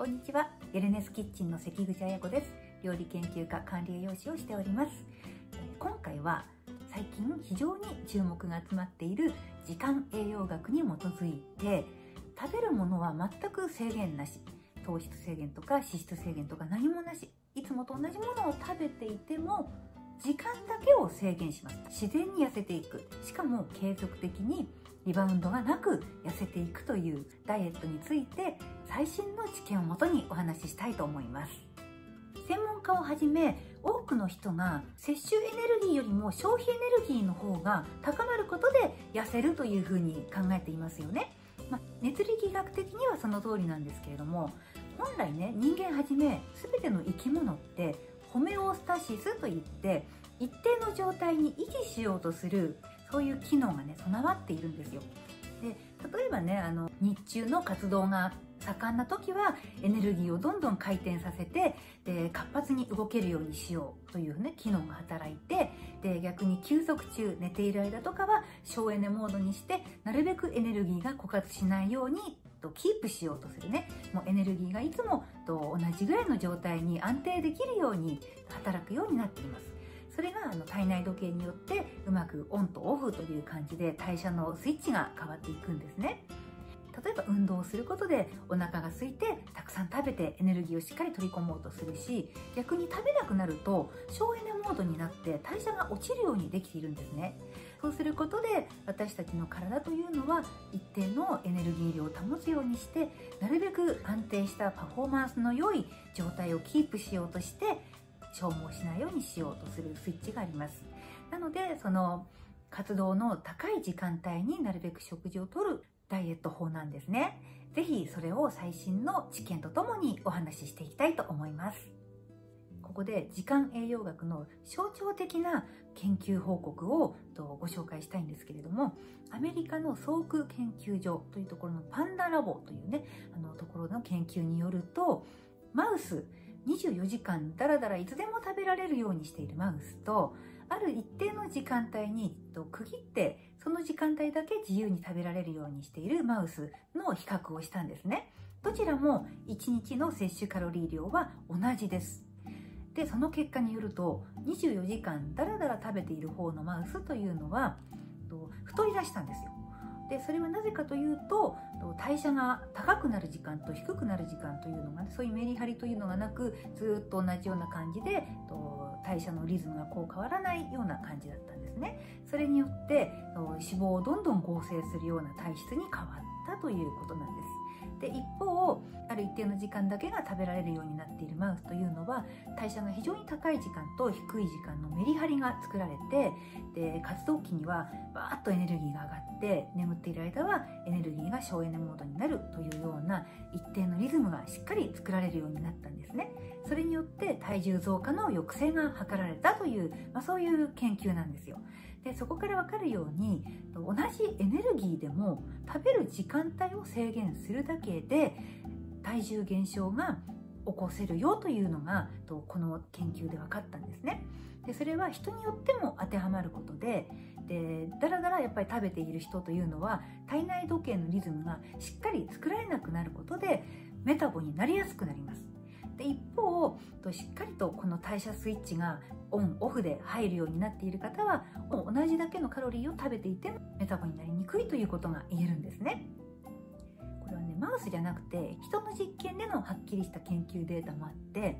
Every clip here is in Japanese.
こんにちは。エルネスキッチンの関口彩子です。料理研究家管理栄養士をしております。今回は最近非常に注目が集まっている時間栄養学に基づいて食べるものは全く制限なし糖質制限とか脂質制限とか何もなしいつもと同じものを食べていても時間だけを制限します自然に痩せていくしかも継続的にリバウンドがなく痩せていくというダイエットについて最新の知見をもとにお話ししたいと思います。専門家をはじめ多くの人が摂取エネルギーよりも消費エネルギーの方が高まることで痩せるというふうに考えていますよね、まあ、熱力学的にはその通りなんですけれども本来ね人間はじめ全ての生き物ってホメオスタシスといって一定の状態に維持しようとするそういう機能がね備わっているんですよ。で例えばねあの日中の活動が盛んな時はエネルギーをどんどん回転させてで活発に動けるようにしようというね機能が働いてで逆に休息中寝ている間とかは省エネモードにしてなるべくエネルギーが枯渇しないようにとキープしようとするね。もうエネルギーがいつもと同じぐらいの状態に安定できるように働くようになっています。それがあの体内時計によってうまくオンとオフという感じで代謝のスイッチが変わっていくんですね。例えば運動をすることでお腹が空いてたくさん食べてエネルギーをしっかり取り込もうとするし逆に食べなくなると省エネモードになって代謝が落ちるようにできているんですね。そうすることで私たちの体というのは一定のエネルギー量を保つようにしてなるべく安定したパフォーマンスの良い状態をキープしようとして消耗しないようにしようとするスイッチがあります。なのでその活動の高い時間帯になるべく食事をとるダイエット法なんですね。是非それを最新の知見とともにお話ししていきたいと思います。ここで時間栄養学の象徴的な研究報告をご紹介したいんですけれどもアメリカのソーク研究所というところのパンダラボというねあのところの研究によるとマウス24時間だらだらいつでも食べられるようにしているマウスとある一定の時間帯に区切ってその時間帯だけ自由に食べられるようにしているマウスの比較をしたんですね。どちらも1日の摂取カロリー量は同じです。でその結果によると24時間だらだら食べている方のマウスというのは太り出したんですよ。でそれはなぜかというと代謝が高くなる時間と低くなる時間というのが、ね、そういうメリハリというのがなくずっと同じような感じで代謝のリズムがこう変わらないような感じだったんですね。それによって脂肪をどんどん合成するような体質に変わったということなんです。で一方ある一定の時間だけが食べられるようになっているマウスというのは代謝が非常に高い時間と低い時間のメリハリが作られてで活動期にはバーッとエネルギーが上がって眠っている間はエネルギーが省エネモードになるというような一定のリズムがしっかり作られるようになったんですね。それによって体重増加の抑制が図られたという、まあ、そういう研究なんですよ。でそこから分かるように同じエネルギーでも食べる時間帯を制限するだけで体重減少が起こせるよというのがこの研究で分かったんですね。でそれは人によっても当てはまることででだらだらやっぱり食べている人というのは体内時計のリズムがしっかり作られなくなることでメタボになりやすくなります。で一方しっかりとこの代謝スイッチがオンオフで入るようになっている方はもう同じだけのカロリーを食べていてもメタボになりにくいということが言えるんですね。これはねマウスじゃなくて人の実験でのはっきりした研究データもあって、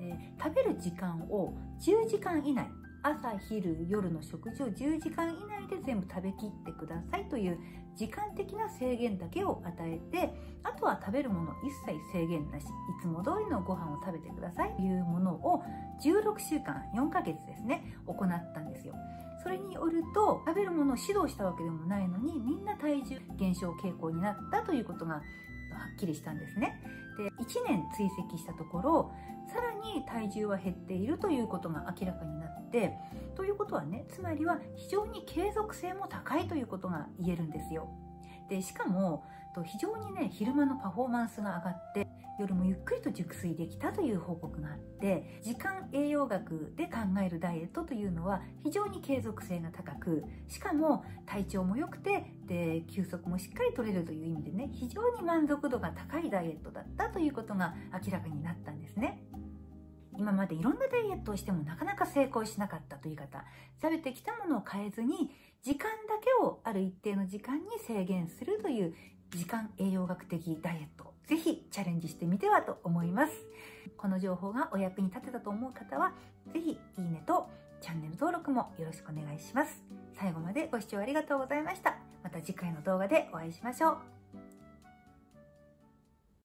えー、食べる時間を10時間以内朝昼夜の食事を10時間以内で全部食べきってくださいという時間的な制限だけを与えてあとは食べるもの一切制限なしいつも通りのご飯を食べてくださいというものを16週間4ヶ月ですね行ったんですよ。それによると食べるものを指導したわけでもないのにみんな体重減少傾向になったということがはっきりしたんですね。で1年追跡したところさらに体重は減っているということが明らかになってということはねつまりは非常に継続性も高いということが言えるんですよ。でしかも非常にね昼間のパフォーマンスが上がって夜もゆっくりと熟睡できたという報告があって時間栄養学で考えるダイエットというのは非常に継続性が高くしかも体調も良くてで休息もしっかりとれるという意味でね非常に満足度が高いダイエットだったということが明らかになったんですね。今までいろんなダイエットをしてもなかなか成功しなかったという方食べてきたものを変えずに時間だけをある一定の時間に制限するという時間栄養学的ダイエットぜひチャレンジしてみてはと思います。この情報がお役に立てたと思う方はぜひいいねとチャンネル登録もよろしくお願いします。最後までご視聴ありがとうございました。また次回の動画でお会いしましょう。